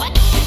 What?